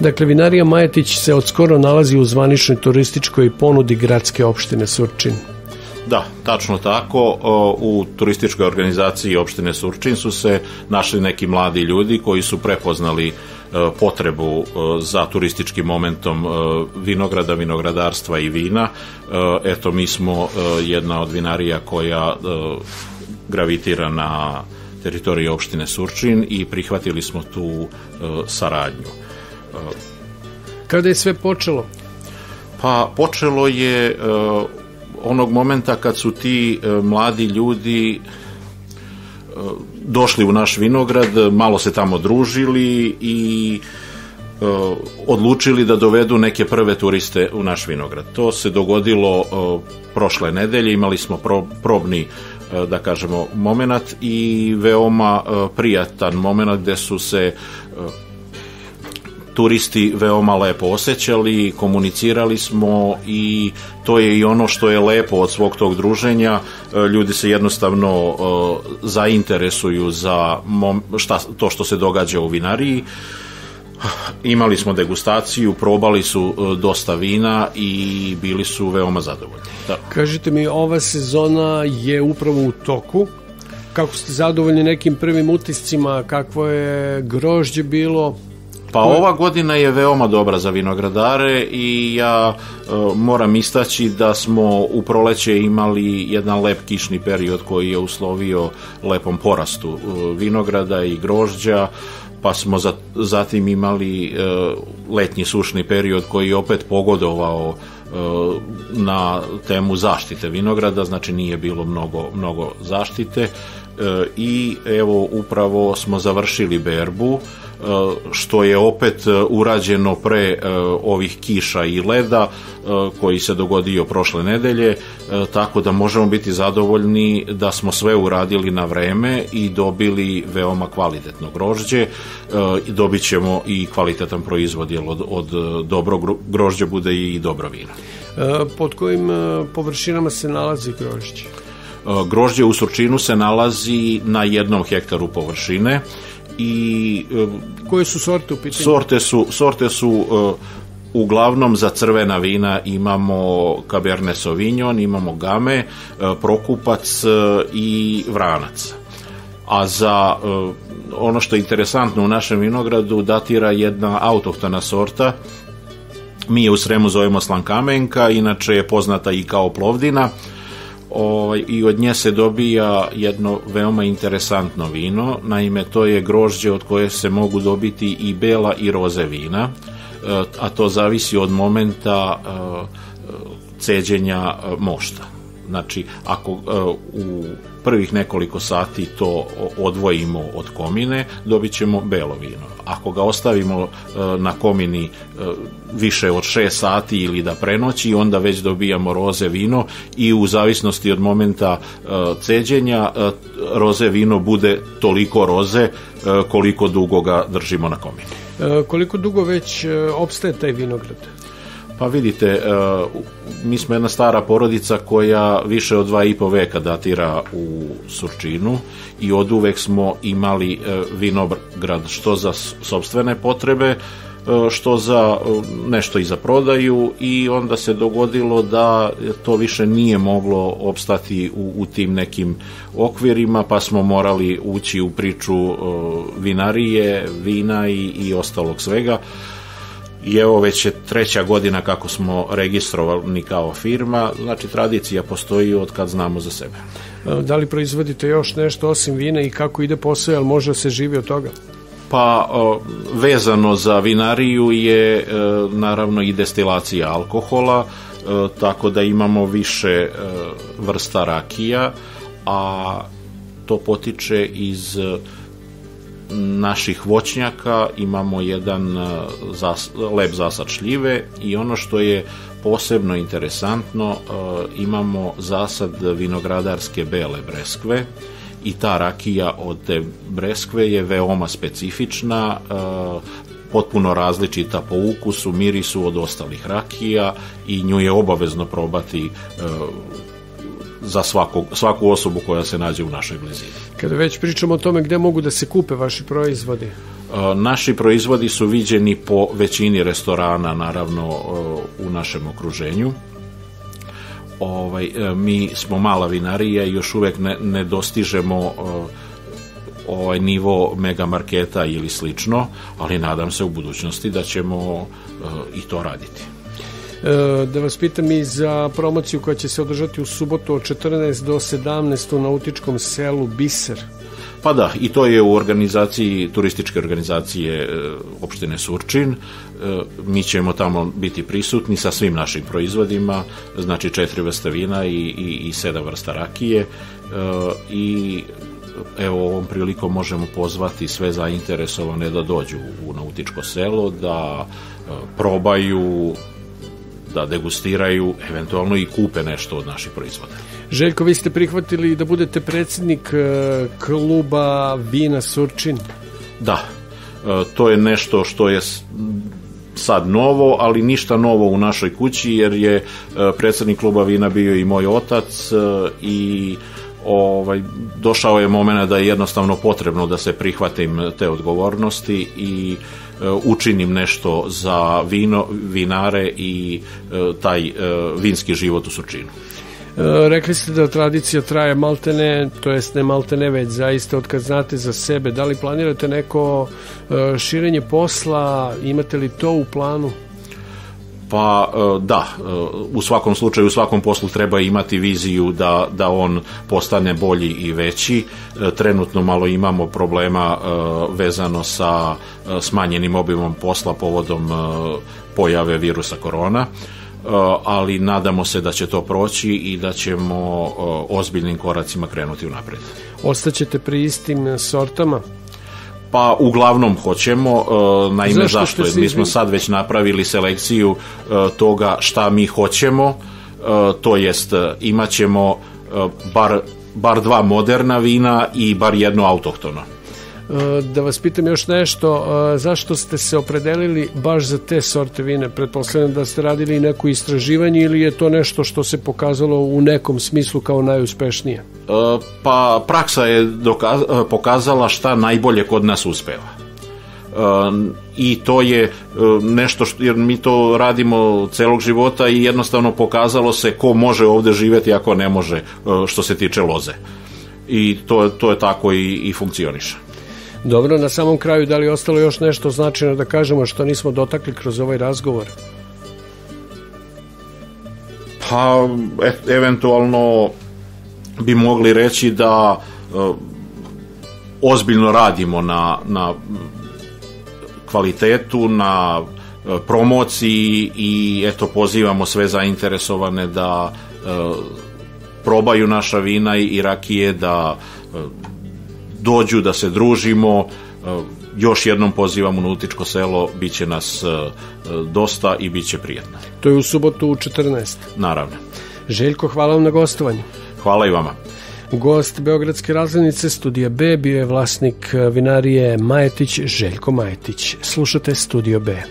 Dakle, vinarija Majetić se od skoro nalazi u zvaničnoj turističkoj ponudi gradske opštine Surčin. Da, tačno tako. U turističkoj organizaciji opštine Surčin su se našli neki mladi ljudi koji su prepoznali E, potrebu e, za turističkim momentom e, vinograda, vinogradarstva i vina. Eto, mi smo jedna od vinarija koja gravitira na teritoriji opštine Surčin i prihvatili smo tu saradnju. Kada je sve počelo? Pa počelo je onog momenta kad su ti mladi ljudi došli u naš vinograd, malo se tamo družili i odlučili da dovedu neke prve turiste u naš vinograd. To se dogodilo prošle nedelje, imali smo pro, probni da kažemo moment i veoma prijatan moment gde su se turisti veoma lepo osjećali, komunicirali smo i to je i ono što je lepo od svog tog druženja. E, ljudi se jednostavno e, zainteresuju za šta, to što se događa u vinariji. Imali smo degustaciju, probali su e, dosta vina i bili su veoma zadovoljni. Da. Kažite mi, ova sezona je upravo u toku. Kako ste zadovoljni nekim prvim utiscima, kakvo je grožđe bilo? Pa ova godina je veoma dobra za vinogradare i ja e, moram istaći da smo u proleće imali jedan lep kišni period koji je uslovio lepom porastu e, vinograda i grožđa pa smo za, zatim imali e, letnji sušni period koji je opet pogodovao na temu zaštite vinograda, znači nije bilo mnogo, mnogo zaštite. E, i evo upravo smo završili berbu E, što je opet urađeno pre e, ovih kiša i leda koji se dogodio prošle nedelje, tako da možemo biti zadovoljni da smo sve uradili na vreme i dobili veoma kvalitetno grožđe i dobit ćemo i kvalitetan proizvod, jer od, od dobrog grožđa bude i dobro vino. Pod kojim površinama se nalazi grožđe? Grožđe u Surčinu se nalazi na jednom hektaru površine, i koje su sorte u pitanju? Sorte su, sorte su uglavnom za crvena vina imamo Cabernet Sauvignon, imamo Game, uh, Prokupac uh, i Vranac. A za ono što je interesantno u našem vinogradu datira jedna autohtona sorta. Mi je u Sremu zovemo Slankamenka, inače je poznata i kao Plovdina, ovaj, i od nje se dobija jedno veoma interesantno vino, naime to je grožđe od koje se mogu dobiti i bela i roze vina, a to zavisi od momenta e, ceđenja e, mošta. Znači, ako u prvih nekoliko sati to odvojimo od komine, dobit ćemo belo vino. Ako ga ostavimo e, na komini e, više od 6 sati ili da prenoći, onda već dobijamo roze vino i u zavisnosti od momenta e, ceđenja roze vino bude toliko roze koliko dugo ga držimo na komini. Koliko dugo već opstaje taj vinograd? Pa vidite, e, mi smo jedna stara porodica koja više od dva i po veka datira u Surčinu i od uvek smo imali e, vinograd što za sobstvene potrebe, e, što za nešto i za prodaju i onda se dogodilo da to više nije moglo opstati u, u tim nekim okvirima pa smo morali ući u priču vinarije, vina i, i ostalog svega i evo već je treća godina kako smo registrovani kao firma, znači tradicija postoji od kad znamo za sebe. E, da li proizvodite još nešto osim vina i kako ide posao, jel može da se živi od toga? Pa vezano za vinariju je e, naravno i destilacija alkohola, e, tako da imamo više vrsta rakija, a to potiče iz naših voćnjaka. Imamo jedan e, zas, lep zasad šljive i ono što je posebno interesantno e, imamo zasad vinogradarske bele breskve i ta rakija od te breskve je veoma specifična e, potpuno različita po ukusu, mirisu od ostalih rakija i nju je obavezno probati za svakog, svaku osobu koja se nađe u našoj blizini. Kada već pričamo o tome gde mogu da se kupe vaši proizvodi? Naši proizvodi su viđeni po većini restorana, naravno, u našem okruženju. Ovaj, mi smo mala vinarija i još uvek ne, ne dostižemo ovaj nivo megamarketa ili slično, ali nadam se u budućnosti da ćemo i to raditi. E, da vas pitam i za promociju koja će se održati u subotu od 14 do 17 u nautičkom selu Biser. Pa da, i to je u organizaciji, turističke organizacije e, opštine Surčin. E, mi ćemo tamo biti prisutni sa svim našim proizvodima, znači četiri vrsta vina i, i, i sedam vrsta rakije i evo ovom prilikom možemo pozvati sve zainteresovane da dođu u nautičko selo, da probaju da degustiraju, eventualno i kupe nešto od naših proizvoda. Željko, vi ste prihvatili da budete predsednik e, kluba Vina Surčin? Da, e, to je nešto što je sad novo, ali ništa novo u našoj kući, jer je e, predsednik kluba Vina bio i moj otac i ovaj, došao je moment da je jednostavno potrebno da se prihvatim te odgovornosti i E, učinim nešto za vino, vinare i e, taj e, vinski život u Surčinu. Rekli ste da tradicija traje maltene, to jest ne maltene, već zaista od kad znate za sebe. Da li planirate neko širenje posla, imate li to u planu? Pa e, da, e, u svakom slučaju, u svakom poslu treba imati viziju da, da on postane bolji i veći. E, trenutno malo imamo problema vezano sa smanjenim obimom posla povodom pojave virusa korona ali nadamo se da će to proći i da ćemo ozbiljnim koracima krenuti u napred. Ostaćete pri istim sortama? Pa uglavnom hoćemo, e, naime zašto, zašto? Jer mi smo sad već napravili selekciju e, toga šta mi hoćemo, e, to jest imat ćemo bar, bar dva moderna vina i bar jedno autohtono. E, da vas pitam još nešto, e, zašto ste se opredelili baš za te sorte vine? Pretpostavljam da ste radili neko istraživanje ili je to nešto što se pokazalo u nekom smislu kao najuspešnije? E, pa praksa je dokaz, pokazala šta najbolje kod nas uspeva i to je nešto što, jer mi to radimo celog života i jednostavno pokazalo se ko može ovde živeti ako ne može što se tiče loze i to, to je tako i, i funkcioniše Dobro, na samom kraju, da li ostalo još nešto značajno da kažemo što nismo dotakli kroz ovaj razgovor? Pa, e, eventualno bi mogli reći da e, ozbiljno radimo na, na kvalitetu, na e, promociji i eto pozivamo sve zainteresovane da e, probaju naša vina i rakije, da e, dođu da se družimo, e, još jednom pozivam u Nutičko selo, bit će nas e, dosta i bit će prijetno. To je u subotu u 14. Naravno. Željko, hvala vam na gostovanju. Hvala i vama. Gost Beogradske razglednice Studija B bio je vlasnik vinarije Majetić Željko Majetić. Slušate Studio B.